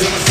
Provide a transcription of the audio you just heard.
Yes.